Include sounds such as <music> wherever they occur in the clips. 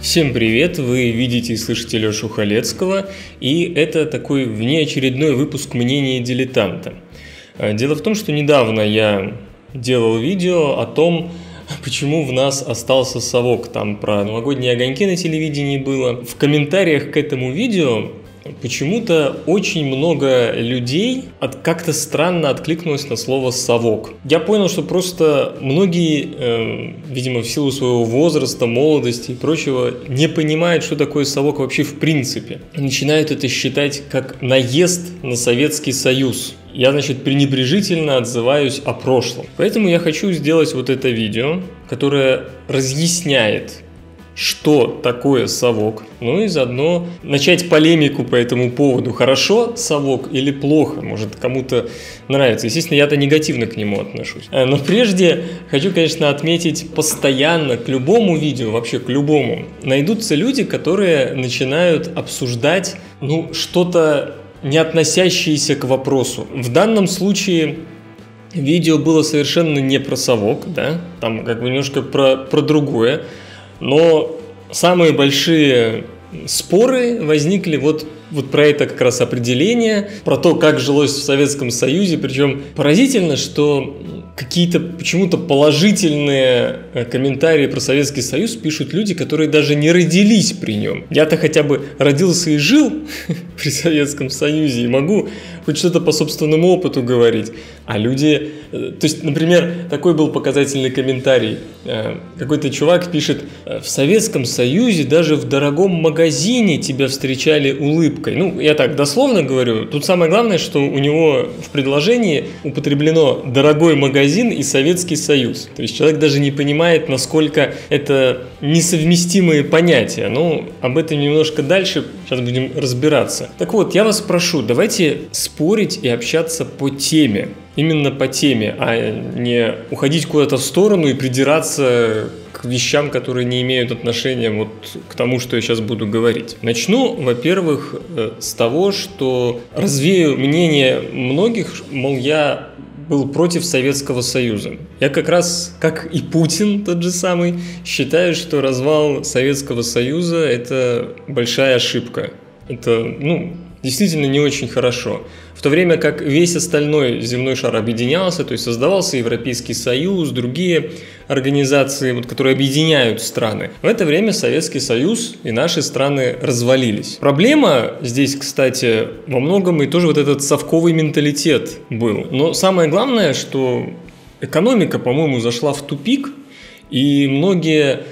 Всем привет! Вы видите и слышите Лешу Халецкого, и это такой внеочередной выпуск мнения дилетанта. Э, дело в том, что недавно я делал видео о том, <laughs> почему в нас остался совок. Там про новогодние огоньки на телевидении было. В комментариях к этому видео Почему-то очень много людей от, как-то странно откликнулось на слово «совок». Я понял, что просто многие, э, видимо, в силу своего возраста, молодости и прочего, не понимают, что такое совок вообще в принципе. Начинают это считать как наезд на Советский Союз. Я, значит, пренебрежительно отзываюсь о прошлом. Поэтому я хочу сделать вот это видео, которое разъясняет что такое совок, ну и заодно начать полемику по этому поводу. Хорошо совок или плохо, может кому-то нравится. Естественно, я-то негативно к нему отношусь. Э, но прежде хочу, конечно, отметить постоянно к любому видео, вообще к любому, найдутся люди, которые начинают обсуждать ну, что-то не относящееся к вопросу. В данном случае видео было совершенно не про совок, да, там как бы немножко про, про другое. Но самые большие споры возникли вот, вот про это как раз определение, про то, как жилось в Советском Союзе. Причем поразительно, что какие-то почему-то положительные э, комментарии про Советский Союз пишут люди, которые даже не родились при нем. Я-то хотя бы родился и жил <laughs> при Советском Союзе и могу хоть что-то по собственному опыту говорить. А люди... Э, то есть, например, такой был показательный комментарий. Э, какой-то чувак пишет, в Советском Союзе даже в дорогом магазине тебя встречали улыбкой. Ну, я так дословно говорю. Тут самое главное, что у него в предложении употреблено «дорогой магазин» магазин и Советский Союз. То есть человек даже не понимает, насколько это несовместимые понятия. Ну, об этом немножко дальше, сейчас будем разбираться. Так вот, я вас прошу, давайте спорить и общаться по теме. Именно по теме, а не уходить куда-то в сторону и придираться к вещам, которые не имеют отношения вот к тому, что я сейчас буду говорить. Начну, во-первых, э, с того, что развею мнение многих, мол, я был против Советского Союза. Я как раз, как и Путин тот же самый, считаю, что развал Советского Союза – это большая ошибка. Это, ну, действительно не очень хорошо. В то время как весь остальной земной шар объединялся, то есть создавался Европейский Союз, другие организации, вот, которые объединяют страны. В это время Советский Союз и наши страны развалились. Проблема здесь, кстати, во многом и тоже вот этот совковый менталитет был. Но самое главное, что экономика, по-моему, зашла в тупик, и многие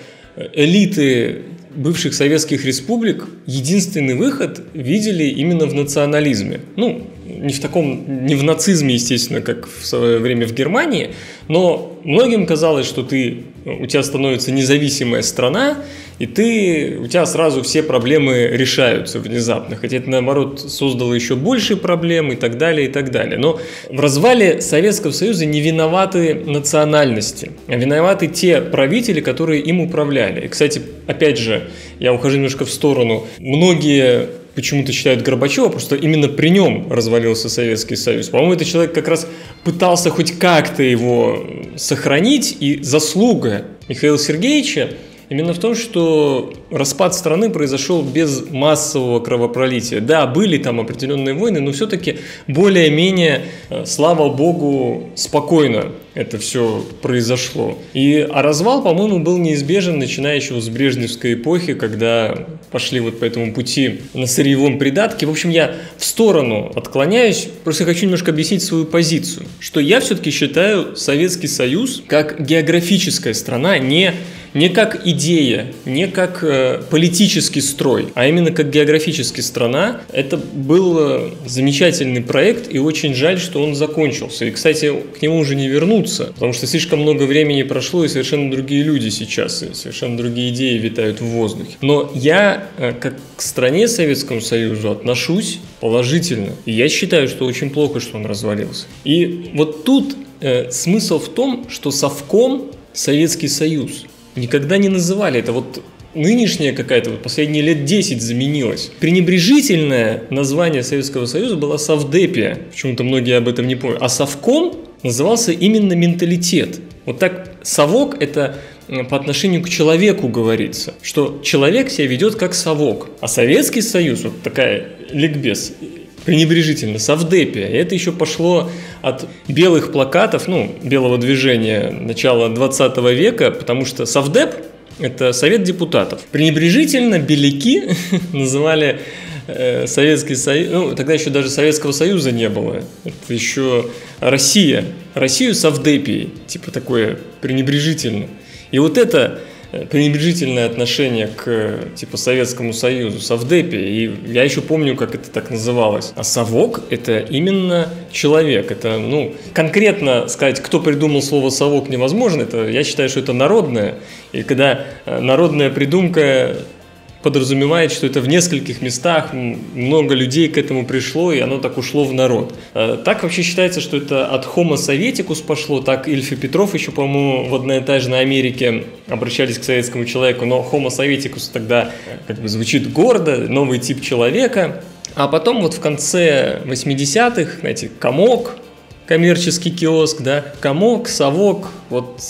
элиты бывших советских республик единственный выход видели именно в национализме. Ну, не в таком, не в нацизме, естественно, как в свое время в Германии, но многим казалось, что ты, у тебя становится независимая страна, и ты, у тебя сразу все проблемы решаются внезапно. Хотя это, наоборот, создало еще больше проблем и так далее, и так далее. Но в развале Советского Союза не виноваты национальности, а виноваты те правители, которые им управляли. И, кстати, опять же, я ухожу немножко в сторону. Многие почему-то считают Горбачева, просто именно при нем развалился Советский Союз. По-моему, этот человек как раз пытался хоть как-то его сохранить, и заслуга Михаила Сергеевича именно в том, что распад страны произошел без массового кровопролития. Да, были там определенные войны, но все-таки более-менее, э, слава богу, спокойно это все произошло. И, а развал, по-моему, был неизбежен, начиная еще с брежневской эпохи, когда пошли вот по этому пути на сырьевом придатке. В общем, я в сторону отклоняюсь, просто хочу немножко объяснить свою позицию, что я все-таки считаю Советский Союз как географическая страна, не не как идея, не как э, политический строй, а именно как географическая страна. Это был э, замечательный проект, и очень жаль, что он закончился. И, кстати, к нему уже не вернуться, потому что слишком много времени прошло, и совершенно другие люди сейчас, и совершенно другие идеи витают в воздухе. Но я, э, как к стране Советскому Союзу, отношусь положительно. И я считаю, что очень плохо, что он развалился. И вот тут э, смысл в том, что совком Советский Союз – никогда не называли. Это вот нынешняя какая-то, вот последние лет 10 заменилась. Пренебрежительное название Советского Союза было Совдепия. Почему-то многие об этом не помнят. А Совком назывался именно менталитет. Вот так совок – это по отношению к человеку говорится, что человек себя ведет как совок, а Советский Союз, вот такая ликбез, пренебрежительно, совдепия. И это еще пошло от белых плакатов, ну, белого движения начала 20 века, потому что совдеп – это Совет депутатов. Пренебрежительно беляки <laughs> называли э, Советский Союз, ну, тогда еще даже Советского Союза не было. Это еще Россия. Россию совдепией, типа такое пренебрежительно. И вот это пренебрежительное отношение к типа Советскому Союзу, Совдепе, и я еще помню, как это так называлось. А совок – это именно человек. Это, ну, конкретно сказать, кто придумал слово совок невозможно. Это, я считаю, что это народное. И когда э, народная придумка подразумевает, что это в нескольких местах много людей к этому пришло, и оно так ушло в народ. А так вообще считается, что это от Homo советикус пошло, так Ильф и Петров еще, по-моему, в одноэтажной Америке обращались к советскому человеку, но Homo советикус тогда как бы звучит гордо, новый тип человека. А потом вот в конце 80-х, знаете, комок, коммерческий киоск, да, комок, совок, вот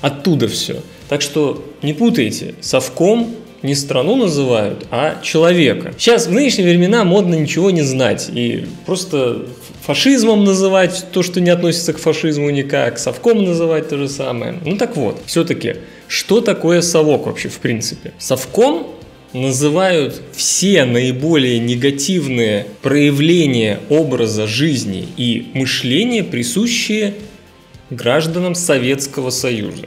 оттуда все. Так что не путайте, совком не страну называют, а человека. Сейчас в нынешние времена модно ничего не знать и просто фашизмом называть то, что не относится к фашизму никак, совком называть то же самое. Ну так вот, все-таки, что такое совок вообще в принципе? Совком называют все наиболее негативные проявления образа жизни и мышления, присущие гражданам Советского Союза.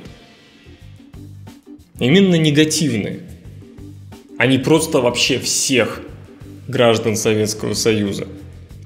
Именно негативные а не просто вообще всех граждан Советского Союза.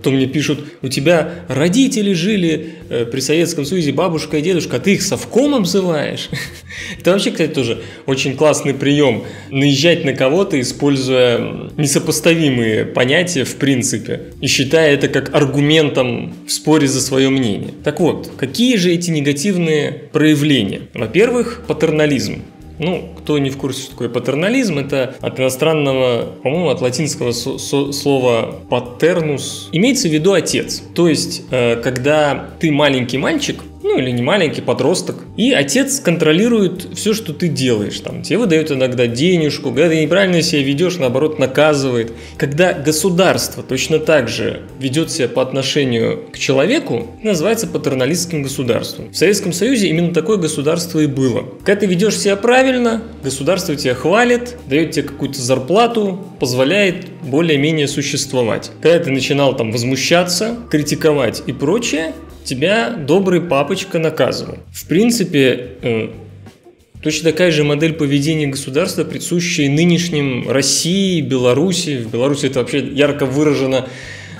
То мне пишут, у тебя родители жили э, при Советском Союзе, бабушка и дедушка, а ты их совком обзываешь? <laughs> Это вообще, кстати, тоже очень классный прием. Наезжать на кого-то, используя несопоставимые понятия в принципе, и считая это как аргументом в споре за свое мнение. Так вот, какие же эти негативные проявления? Во-первых, патернализм. Ну, кто не в курсе, что такое патернализм, это от иностранного, по-моему, от латинского слова paternus. Имеется в виду отец. То есть, э, когда ты маленький мальчик, ну или не маленький подросток, и отец контролирует все, что ты делаешь. Там, тебе выдают иногда денежку, когда ты неправильно себя ведешь, наоборот, наказывает. Когда государство точно так же ведет себя по отношению к человеку, называется патерналистским государством. В Советском Союзе именно такое государство и было. Когда ты ведешь себя правильно, государство тебя хвалит, дает тебе какую-то зарплату, позволяет более-менее существовать. Когда ты начинал там возмущаться, критиковать и прочее, тебя добрый папочка наказывал. В принципе, э, точно такая же модель поведения государства, присущая нынешним России, Беларуси. В Беларуси это вообще ярко выражено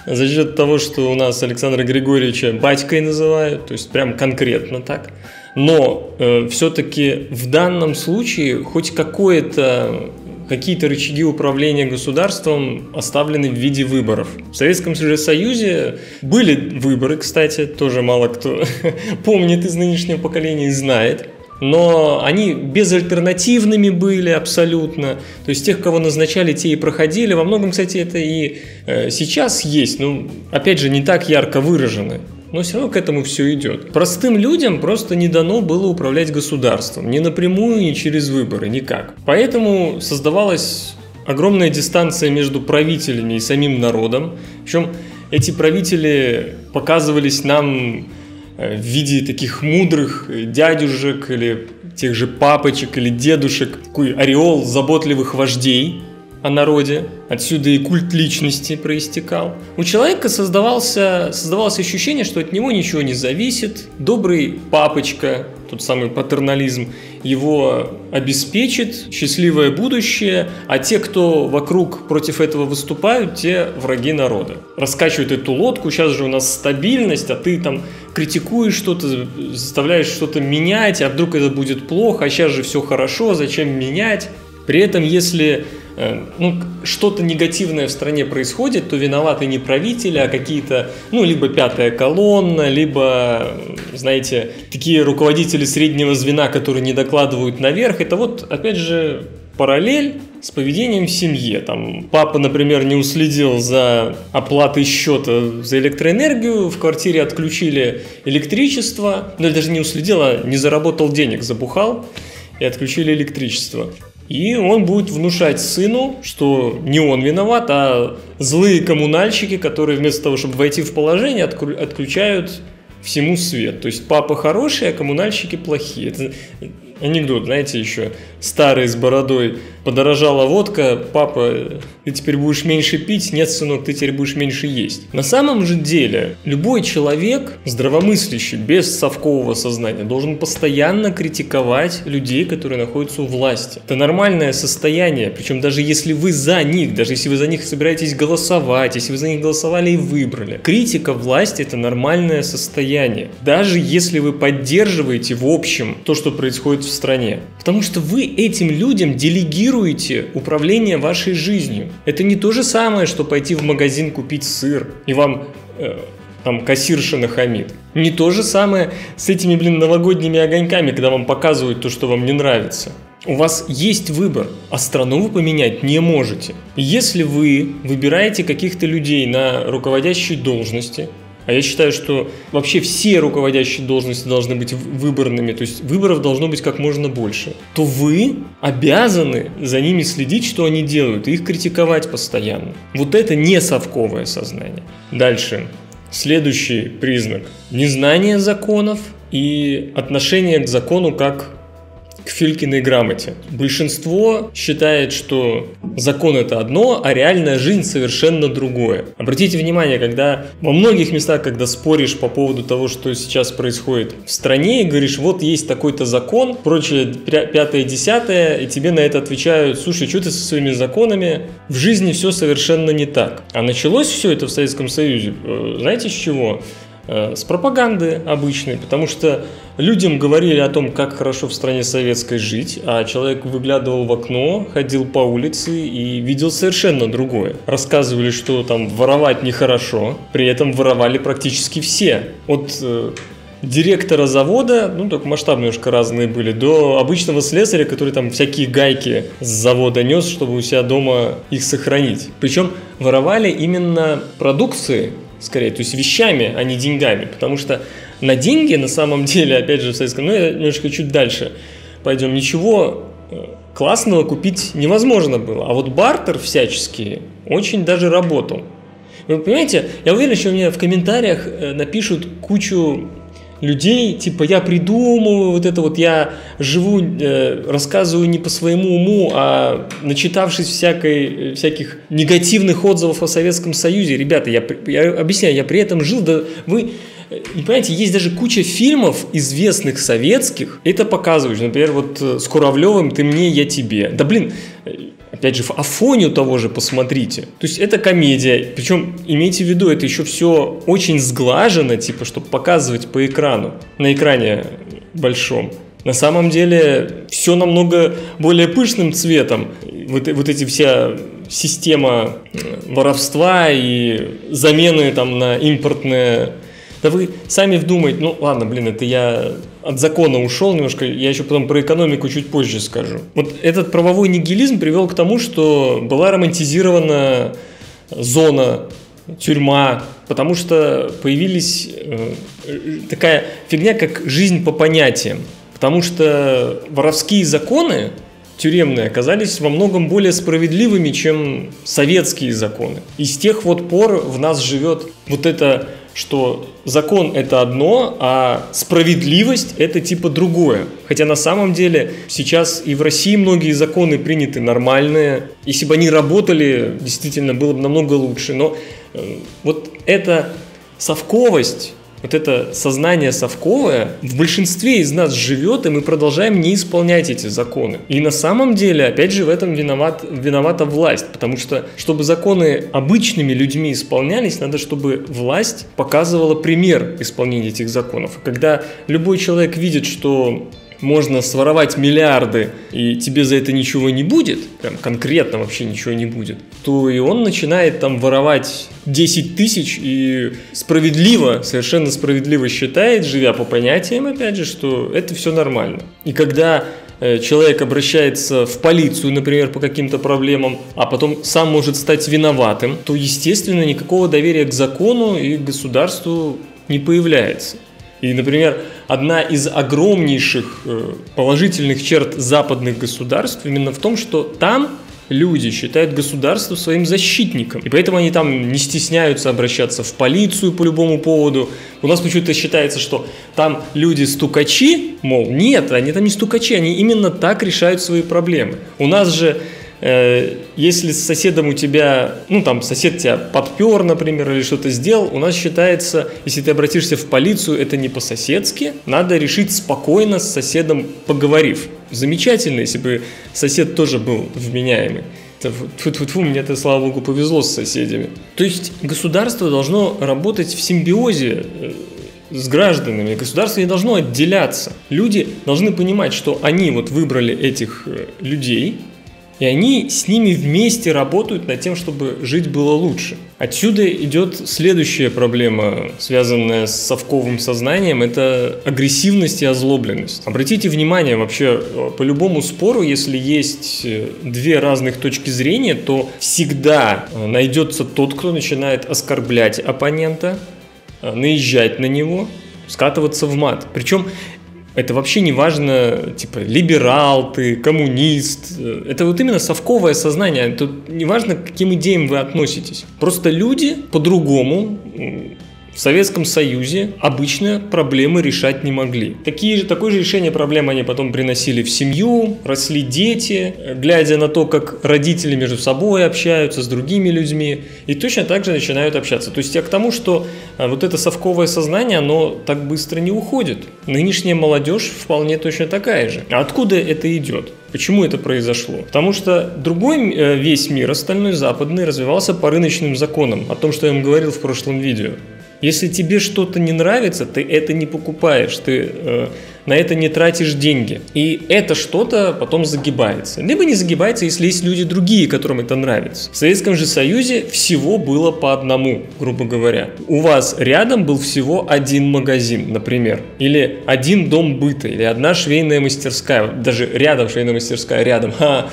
за счет того, что у нас Александра Григорьевича батькой называют, то есть прям конкретно так. Но э, все-таки в данном случае хоть какое-то какие-то рычаги управления государством оставлены в виде выборов. В Советском Союзе были выборы, кстати, тоже мало кто <laughs> помнит из нынешнего поколения и знает. Но они безальтернативными были абсолютно. То есть тех, кого назначали, те и проходили. Во многом, кстати, это и э, сейчас есть. Ну, опять же, не так ярко выражено но все равно к этому все идет. Простым людям просто не дано было управлять государством, ни напрямую, ни через выборы, никак. Поэтому создавалась огромная дистанция между правителями и самим народом. Причем эти правители показывались нам э, в виде таких мудрых дядюшек или тех же папочек или дедушек, такой ореол заботливых вождей, о народе, отсюда и культ личности проистекал. У человека создавался, создавалось ощущение, что от него ничего не зависит, добрый папочка, тот самый патернализм, его обеспечит счастливое будущее, а те, кто вокруг против этого выступают, те враги народа. Раскачивают эту лодку, сейчас же у нас стабильность, а ты там критикуешь что-то, заставляешь что-то менять, а вдруг это будет плохо, а сейчас же все хорошо, зачем менять? При этом, если ну, что-то негативное в стране происходит, то виноваты не правители, а какие-то, ну, либо пятая колонна, либо, знаете, такие руководители среднего звена, которые не докладывают наверх. Это вот, опять же, параллель с поведением в семье. Там папа, например, не уследил за оплатой счета за электроэнергию, в квартире отключили электричество, ну даже не уследил, а не заработал денег, забухал и отключили электричество. И он будет внушать сыну, что не он виноват, а злые коммунальщики, которые вместо того, чтобы войти в положение, отключают всему свет. То есть папа хороший, а коммунальщики плохие. Это анекдот, знаете, еще старый с бородой. Подорожала водка, папа, ты теперь будешь меньше пить, нет, сынок, ты теперь будешь меньше есть. На самом же деле, любой человек, здравомыслящий, без совкового сознания, должен постоянно критиковать людей, которые находятся у власти. Это нормальное состояние, причем даже если вы за них, даже если вы за них собираетесь голосовать, если вы за них голосовали и выбрали. Критика власти – это нормальное состояние. Даже если вы поддерживаете в общем то, что происходит в стране. Потому что вы этим людям делегируете управление вашей жизнью. Это не то же самое, что пойти в магазин купить сыр, и вам э, там кассирша нахамит. Не то же самое с этими, блин, новогодними огоньками, когда вам показывают то, что вам не нравится. У вас есть выбор, а страну вы поменять не можете. Если вы выбираете каких-то людей на руководящие должности, а я считаю, что вообще все руководящие должности должны быть выборными, то есть выборов должно быть как можно больше, то вы обязаны за ними следить, что они делают, и их критиковать постоянно. Вот это не совковое сознание. Дальше. Следующий признак. Незнание законов и отношение к закону как к Филькиной грамоте. Большинство считает, что закон это одно, а реальная жизнь совершенно другое. Обратите внимание, когда во многих местах, когда споришь по поводу того, что сейчас происходит в стране, и говоришь, вот есть такой-то закон, прочее, пятое, десятое, и тебе на это отвечают, слушай, что ты со своими законами? В жизни все совершенно не так. А началось все это в Советском Союзе, э, знаете с чего? Э, с пропаганды обычной, потому что людям говорили о том, как хорошо в стране советской жить, а человек выглядывал в окно, ходил по улице и видел совершенно другое. Рассказывали, что там воровать нехорошо, при этом воровали практически все. От э, директора завода, ну только масштабы немножко разные были, до обычного слесаря, который там всякие гайки с завода нес, чтобы у себя дома их сохранить. Причем воровали именно продукции, скорее, то есть вещами, а не деньгами, потому что на деньги на самом деле, опять же, в Советском, ну, я немножко чуть дальше пойдем, ничего э, классного купить невозможно было, а вот бартер всяческий очень даже работал. Вы понимаете, я уверен, что мне в комментариях э, напишут кучу людей, типа я придумываю вот это вот, я живу, э, рассказываю не по своему уму, а начитавшись всякой, всяких негативных отзывов о Советском Союзе. Ребята, я, я объясняю, я при этом жил, да вы э, и понимаете, есть даже куча фильмов известных советских, это показывают. Например, вот э, с Куравлевым «Ты мне, я тебе». Да блин, э, Опять же, Афоню того же посмотрите. То есть это комедия. Причем, имейте в виду, это еще все очень сглажено, типа, чтобы показывать по экрану. На экране большом. На самом деле все намного более пышным цветом. Вот, вот эти вся система воровства и замены там на импортные да вы сами вдумайте, ну ладно, блин, это я от закона ушел немножко, я еще потом про экономику чуть позже скажу. Вот этот правовой нигилизм привел к тому, что была романтизирована зона, тюрьма, потому что появились э, такая фигня, как жизнь по понятиям. Потому что воровские законы тюремные оказались во многом более справедливыми, чем советские законы. И с тех вот пор в нас живет вот это что закон это одно, а справедливость это типа другое. Хотя на самом деле сейчас и в России многие законы приняты нормальные. Если бы они работали, действительно было бы намного лучше. Но э, вот эта совковость вот это сознание совковое в большинстве из нас живет, и мы продолжаем не исполнять эти законы. И на самом деле, опять же, в этом виноват, виновата власть, потому что, чтобы законы обычными людьми исполнялись, надо, чтобы власть показывала пример исполнения этих законов. Когда любой человек видит, что можно своровать миллиарды, и тебе за это ничего не будет, прям конкретно вообще ничего не будет, то и он начинает там воровать 10 тысяч и справедливо, совершенно справедливо считает, живя по понятиям, опять же, что это все нормально. И когда э, человек обращается в полицию, например, по каким-то проблемам, а потом сам может стать виноватым, то, естественно, никакого доверия к закону и государству не появляется. И, например, одна из огромнейших э, положительных черт западных государств именно в том, что там люди считают государство своим защитником. И поэтому они там не стесняются обращаться в полицию по любому поводу. У нас почему-то считается, что там люди стукачи, мол, нет, они там не стукачи, они именно так решают свои проблемы. У нас же если с соседом у тебя, ну там сосед тебя подпер, например, или что-то сделал, у нас считается, если ты обратишься в полицию, это не по-соседски, надо решить спокойно с соседом, поговорив. Замечательно, если бы сосед тоже был вменяемый. Тьфу-тьфу-тьфу, мне это, слава богу, повезло с соседями. То есть государство должно работать в симбиозе э, с гражданами. Государство не должно отделяться. Люди должны понимать, что они вот выбрали этих э, людей, и они с ними вместе работают над тем, чтобы жить было лучше. Отсюда идет следующая проблема, связанная с совковым сознанием, это агрессивность и озлобленность. Обратите внимание, вообще по любому спору, если есть э, две разных точки зрения, то всегда э, найдется тот, кто начинает оскорблять оппонента, э, наезжать на него, скатываться в мат. Причем это вообще не важно, типа, либерал ты, коммунист. Это вот именно совковое сознание. Тут не важно, к каким идеям вы относитесь. Просто люди по-другому в Советском Союзе обычно проблемы решать не могли. Такие, такое же решение проблем они потом приносили в семью, росли дети, глядя на то, как родители между собой общаются с другими людьми, и точно так же начинают общаться. То есть я к тому, что а, вот это совковое сознание, оно так быстро не уходит. Нынешняя молодежь вполне точно такая же. А откуда это идет? Почему это произошло? Потому что другой э, весь мир, остальной западный, развивался по рыночным законам, о том, что я вам говорил в прошлом видео. Если тебе что-то не нравится, ты это не покупаешь, ты э, на это не тратишь деньги. И это что-то потом загибается. Либо не загибается, если есть люди другие, которым это нравится. В Советском же Союзе всего было по одному, грубо говоря. У вас рядом был всего один магазин, например. Или один дом быта, или одна швейная мастерская. Даже рядом швейная мастерская, рядом. <laughs> Ха,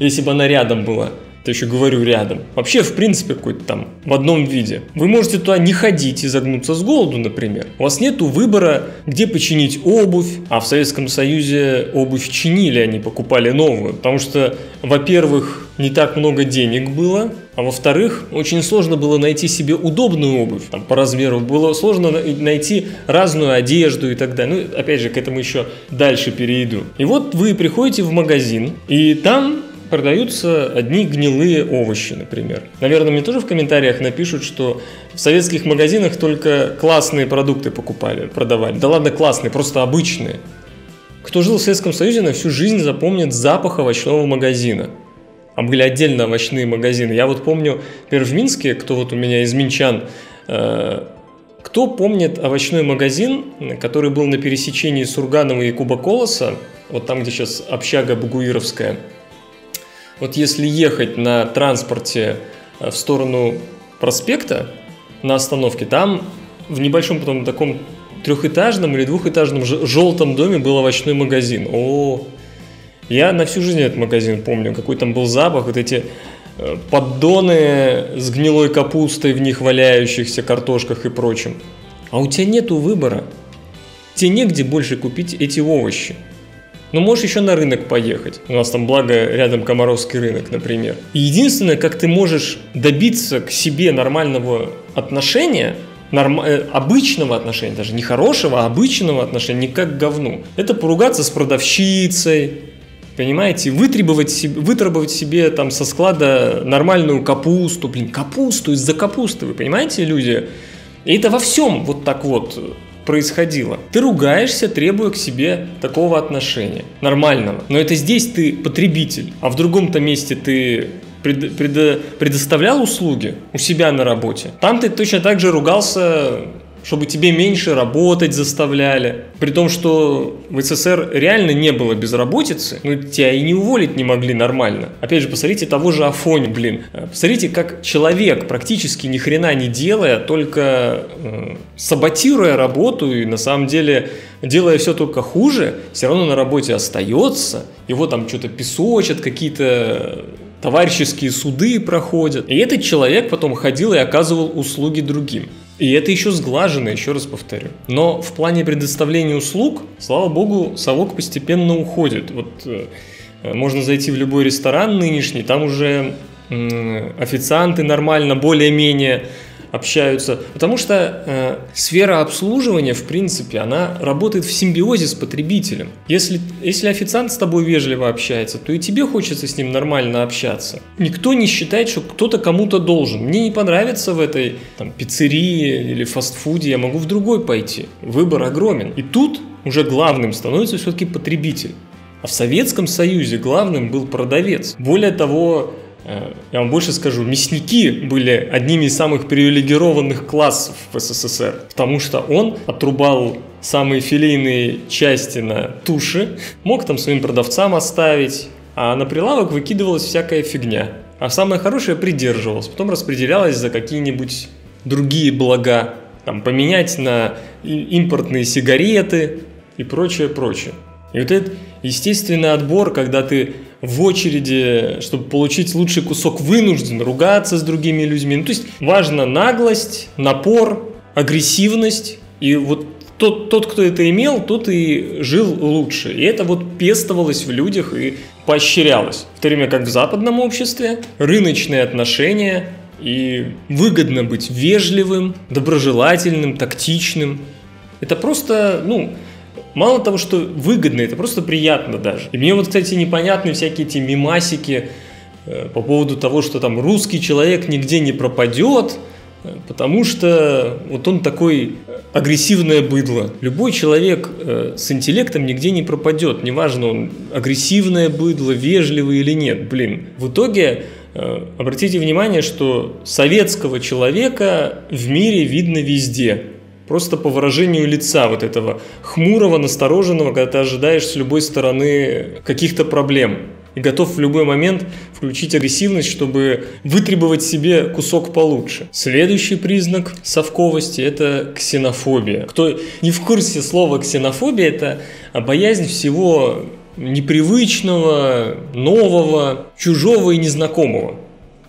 если бы она рядом была то еще говорю рядом. Вообще, в принципе, какой-то там в одном виде. Вы можете туда не ходить и загнуться с голоду, например. У вас нет выбора, где починить обувь, а в Советском Союзе обувь чинили, они покупали новую. Потому что, во-первых, не так много денег было, а во-вторых, очень сложно было найти себе удобную обувь там, по размеру. Было сложно найти разную одежду и так далее. Ну, опять же, к этому еще дальше перейду. И вот вы приходите в магазин, и там продаются одни гнилые овощи, например. Наверное, мне тоже в комментариях напишут, что в советских магазинах только классные продукты покупали, продавали. Да ладно, классные, просто обычные. Кто жил в Советском Союзе, на всю жизнь запомнит запах овощного магазина. А были отдельно овощные магазины. Я вот помню, например, в Минске, кто вот у меня из минчан, э, кто помнит овощной магазин, который был на пересечении Сурганова и Кубаколоса, вот там, где сейчас общага Бугуировская – вот если ехать на транспорте э, в сторону проспекта на остановке, там в небольшом потом таком трехэтажном или двухэтажном желтом доме был овощной магазин. О, я на всю жизнь этот магазин помню, какой там был запах, вот эти э, поддоны с гнилой капустой в них валяющихся, картошках и прочим. А у тебя нету выбора. Тебе негде больше купить эти овощи. Но ну, можешь еще на рынок поехать. У нас там, благо, рядом Комаровский рынок, например. И единственное, как ты можешь добиться к себе нормального отношения, норм... Э, обычного отношения, даже не хорошего, а обычного отношения, не как к говну. Это поругаться с продавщицей, понимаете, вытребовать себе, вытребовать себе там со склада нормальную капусту, блин, капусту из-за капусты, вы понимаете, люди? И это во всем вот так вот происходило. Ты ругаешься, требуя к себе такого отношения, нормального. Но это здесь ты потребитель, а в другом-то месте ты пред, пред, предоставлял услуги у себя на работе. Там ты точно так же ругался чтобы тебе меньше работать заставляли. При том, что в СССР реально не было безработицы, ну тебя и не уволить не могли нормально. Опять же, посмотрите того же Афони, блин. Посмотрите, как человек, практически ни хрена не делая, только э, саботируя работу и на самом деле делая все только хуже, все равно на работе остается, его там что-то песочат, какие-то товарищеские суды проходят. И этот человек потом ходил и оказывал услуги другим. И это еще сглажено, еще раз повторю. Но в плане предоставления услуг, слава богу, совок постепенно уходит. Вот э, можно зайти в любой ресторан нынешний, там уже официанты нормально, более-менее общаются. Потому что э, сфера обслуживания, в принципе, она работает в симбиозе с потребителем. Если, если официант с тобой вежливо общается, то и тебе хочется с ним нормально общаться. Никто не считает, что кто-то кому-то должен. Мне не понравится в этой там, пиццерии или фастфуде, я могу в другой пойти. Выбор огромен. И тут уже главным становится все-таки потребитель. А в Советском Союзе главным был продавец. Более того, я вам больше скажу, мясники были одними из самых привилегированных классов в СССР, потому что он отрубал самые филейные части на туши, мог там своим продавцам оставить, а на прилавок выкидывалась всякая фигня. А самое хорошее придерживалось, потом распределялось за какие-нибудь другие блага, там, поменять на импортные сигареты и прочее, прочее. И вот этот естественный отбор, когда ты в очереди, чтобы получить лучший кусок, вынужден ругаться с другими людьми. Ну, то есть важна наглость, напор, агрессивность. И вот тот, тот, кто это имел, тот и жил лучше. И это вот пестовалось в людях и поощрялось. В то время как в западном обществе рыночные отношения и выгодно быть вежливым, доброжелательным, тактичным. Это просто, ну, Мало того, что выгодно, это просто приятно даже. И мне вот, кстати, непонятны всякие эти мимасики э, по поводу того, что там русский человек нигде не пропадет, э, потому что вот он такой агрессивное быдло. Любой человек э, с интеллектом нигде не пропадет, неважно, он агрессивное быдло, вежливый или нет. Блин, в итоге обратите внимание, что советского человека в мире видно везде. Просто по выражению лица вот этого хмурого, настороженного, когда ты ожидаешь с любой стороны каких-то проблем и готов в любой момент включить агрессивность, чтобы вытребовать себе кусок получше. Следующий признак совковости – это ксенофобия. Кто не в курсе слова ксенофобия – это боязнь всего непривычного, нового, чужого и незнакомого.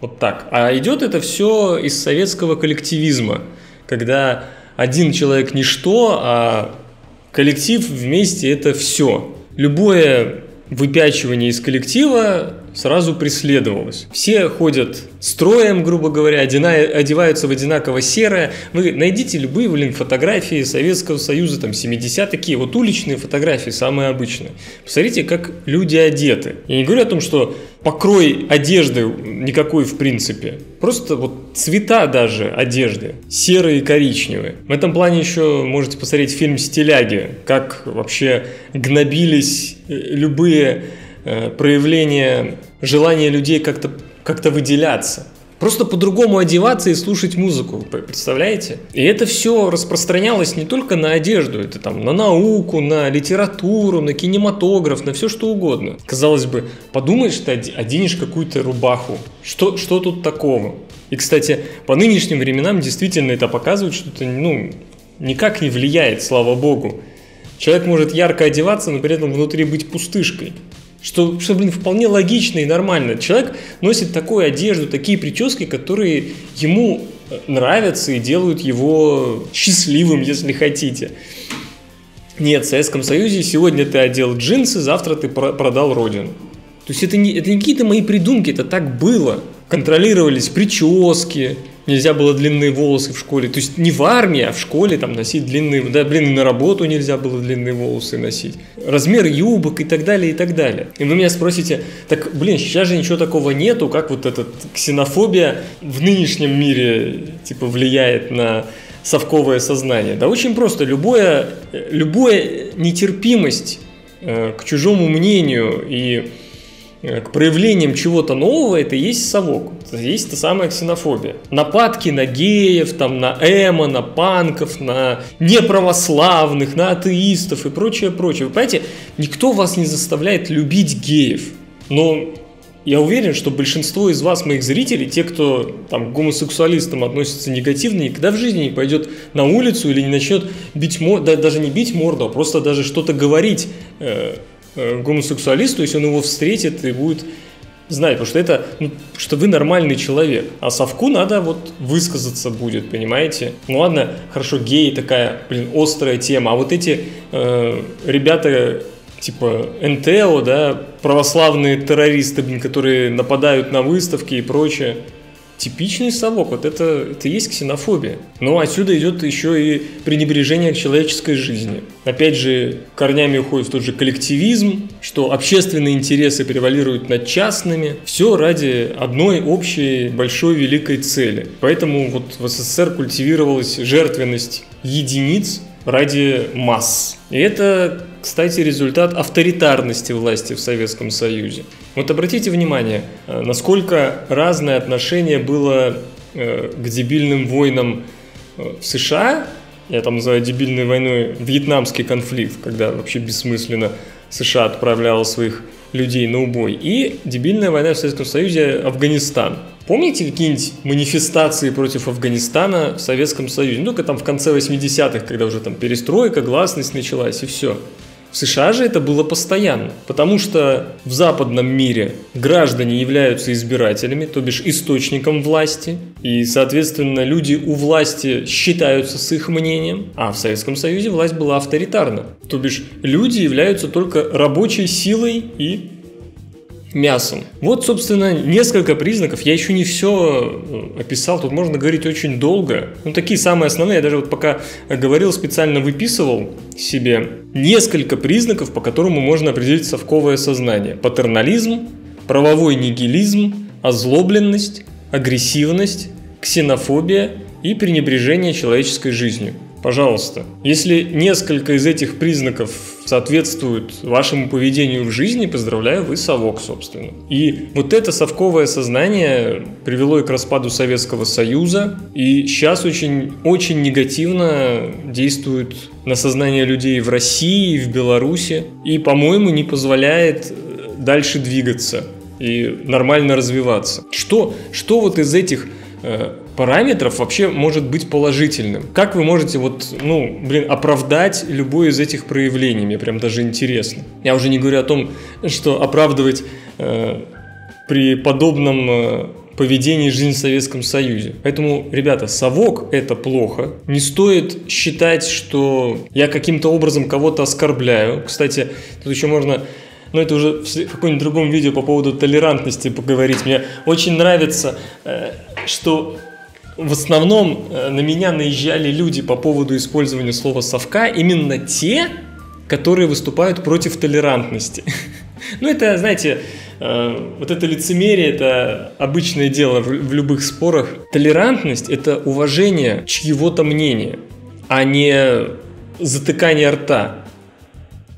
Вот так. А идет это все из советского коллективизма, когда один человек ничто, а коллектив вместе это все. Любое выпячивание из коллектива сразу преследовалось. Все ходят строем, грубо говоря, одеваются в одинаково серое. Вы найдите любые, блин, фотографии Советского Союза, там, 70 такие, вот уличные фотографии, самые обычные. Посмотрите, как люди одеты. Я не говорю о том, что покрой одежды никакой в принципе. Просто вот цвета даже одежды, серые и коричневые. В этом плане еще можете посмотреть фильм «Стиляги», как вообще гнобились э, любые э, проявления желания людей как-то как выделяться. Просто по-другому одеваться и слушать музыку, представляете? И это все распространялось не только на одежду, это там на науку, на литературу, на кинематограф, на все что угодно. Казалось бы, подумаешь, ты оденешь какую-то рубаху. Что, что тут такого? И, кстати, по нынешним временам действительно это показывает, что это, ну, никак не влияет, слава богу. Человек может ярко одеваться, но при этом внутри быть пустышкой. Что, что, блин, вполне логично и нормально. Человек носит такую одежду, такие прически, которые ему э, нравятся и делают его счастливым, если хотите. Нет, в Советском Союзе сегодня ты одел джинсы, завтра ты продал родину. То есть это не, это не какие-то мои придумки, это так было. Контролировались прически, нельзя было длинные волосы в школе. То есть не в армии, а в школе там носить длинные, да, блин, на работу нельзя было длинные волосы носить. Размер юбок и так далее, и так далее. И вы меня спросите, так, блин, сейчас же ничего такого нету, как вот эта ксенофобия в нынешнем мире, типа, влияет на совковое сознание. Да очень просто, любое, любая нетерпимость э, к чужому мнению и Э, к проявлениям чего-то нового, это и есть совок. Есть та самая ксенофобия. Нападки на геев, там, на эмо, на панков, на неправославных, на атеистов и прочее, прочее. Вы понимаете, никто вас не заставляет любить геев. Но я уверен, что большинство из вас, моих зрителей, те, кто там, к гомосексуалистам относится негативно, никогда в жизни не пойдет на улицу или не начнет бить морду, да, даже не бить морду, а просто даже что-то говорить э, Э, гомосексуалисту, если он его встретит и будет знать, потому что это, ну, что вы нормальный человек. А совку надо вот высказаться будет, понимаете? Ну ладно, хорошо, геи такая, блин, острая тема, а вот эти э, ребята типа НТО, да, православные террористы, блин, которые нападают на выставки и прочее, типичный совок, вот это, это и есть ксенофобия. Но отсюда идет еще и пренебрежение к человеческой жизни. Опять же, корнями уходит в тот же коллективизм, что общественные интересы превалируют над частными. Все ради одной общей большой великой цели. Поэтому вот в СССР культивировалась жертвенность единиц ради масс. И это, кстати, результат авторитарности власти в Советском Союзе. Вот обратите внимание, э, насколько разное отношение было э, к дебильным войнам э, в США, я там называю дебильной войной вьетнамский конфликт, когда вообще бессмысленно США отправляла своих людей на убой, и дебильная война в Советском Союзе Афганистан. Помните какие-нибудь манифестации против Афганистана в Советском Союзе? Ну, только там в конце 80-х, когда уже там перестройка, гласность началась и все. В США же это было постоянно, потому что в западном мире граждане являются избирателями, то бишь источником власти, и, соответственно, люди у власти считаются с их мнением, а в Советском Союзе власть была авторитарна, то бишь люди являются только рабочей силой и мясом. Вот, собственно, несколько признаков. Я еще не все э, описал, тут можно говорить очень долго. Ну, такие самые основные. Я даже вот пока говорил, специально выписывал себе несколько признаков, по которому можно определить совковое сознание. Патернализм, правовой нигилизм, озлобленность, агрессивность, ксенофобия и пренебрежение человеческой жизнью. Пожалуйста, если несколько из этих признаков соответствуют вашему поведению в жизни, поздравляю, вы совок, собственно. И вот это совковое сознание привело и к распаду Советского Союза, и сейчас очень, очень негативно действует на сознание людей в России в Беларуси, и, по-моему, не позволяет э, дальше двигаться и нормально развиваться. Что, что вот из этих э, параметров вообще может быть положительным? Как вы можете вот, ну, блин, оправдать любое из этих проявлений? Мне прям даже интересно. Я уже не говорю о том, что оправдывать э, при подобном э, поведении жизни в Советском Союзе. Поэтому, ребята, совок – это плохо. Не стоит считать, что я каким-то образом кого-то оскорбляю. Кстати, тут еще можно но это уже в каком-нибудь другом видео по поводу толерантности поговорить. Мне очень нравится, э, что в основном э, на меня наезжали люди по поводу использования слова «совка», именно те, которые выступают против толерантности. <laughs> Ну, это, знаете, э, вот это лицемерие – это обычное дело в любых спорах. Толерантность – это уважение чьего-то мнения, а не затыкание рта.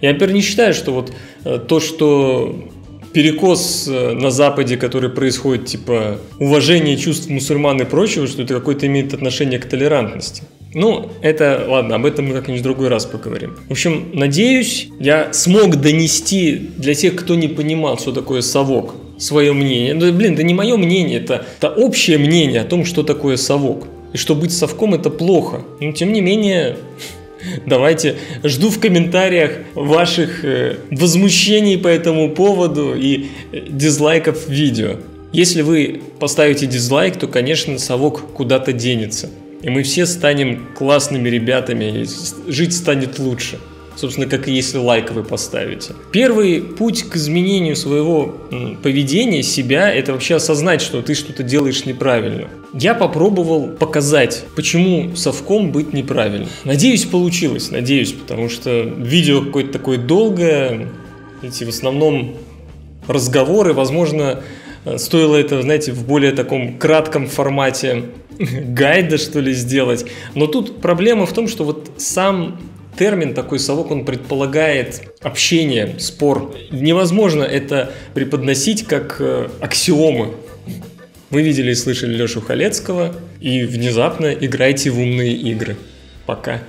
Я, например, не считаю, что вот э, то, что перекос э, на Западе, который происходит, типа уважение чувств мусульман и прочего, что это какое-то имеет отношение к толерантности. Ну, это, ладно, об этом мы как-нибудь в другой раз поговорим. В общем, надеюсь, я смог донести для тех, кто не понимал, что такое совок, свое мнение. Ну, блин, да не мое мнение, это, это общее мнение о том, что такое совок. И что быть совком это плохо. Но тем не менее, <laughs> Давайте, жду в комментариях ваших э, возмущений по этому поводу и э, дизлайков видео. Если вы поставите дизлайк, то, конечно, совок куда-то денется. И мы все станем классными ребятами, и жить станет лучше собственно, как и если лайк вы поставите. Первый путь к изменению своего поведения, себя, это вообще осознать, что ты что-то делаешь неправильно. Я попробовал показать, почему совком быть неправильно. Надеюсь, получилось, надеюсь, потому что видео какое-то такое долгое, эти в основном разговоры, возможно, э, стоило это, знаете, в более таком кратком формате <laughs> гайда, что ли, сделать. Но тут проблема в том, что вот сам термин такой совок, он предполагает общение, спор. Невозможно это преподносить как э, аксиомы. Вы видели и слышали Лешу Халецкого, и внезапно играйте в умные игры. Пока.